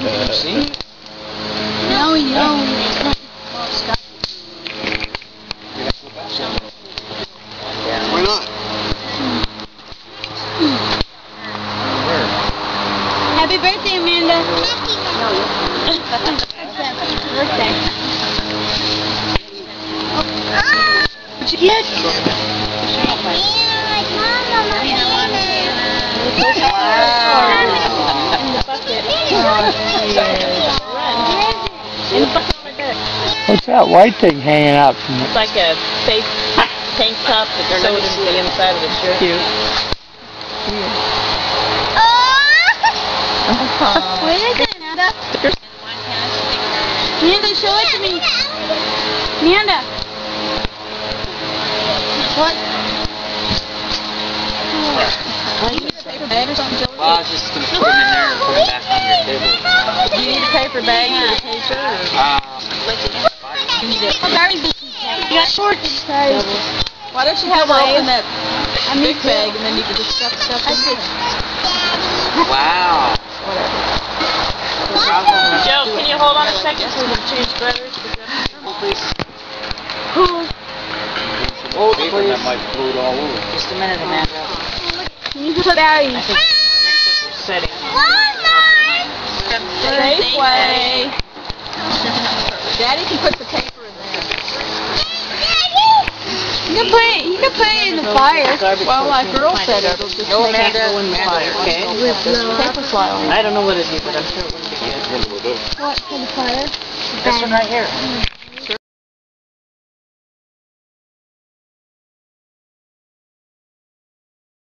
See? No, you don't. Well, Scott. Why not? Happy birthday, Amanda. birthday. What'd What's that white thing hanging out from it? It's like a fake tank top that's sewed into the inside of the shirt. Cute. Oh. Where is it, Amanda? Amanda, show it to me. Amanda. What? Well, I was just gonna put them in there and put them back on your table. Do you need a paper bag for your paper? Uh, or- Oh, You got shorts. Why don't you have her open that big bag and then you can just stuff stuff in there? wow. Joe, can you hold on a second so we can change batteries? Hold please. That might float all over. Just a minute, Amanda. Oh, can you put Barry? Setting. Safeway. Daddy can put the paper in there. You can put it. You can play in the fire. Well, my girl said it'll just No, make it go in the fire, okay? Paper uh, fly on it. I don't know what it is, but I'm sure it wouldn't be good. What for the fire? This one right here.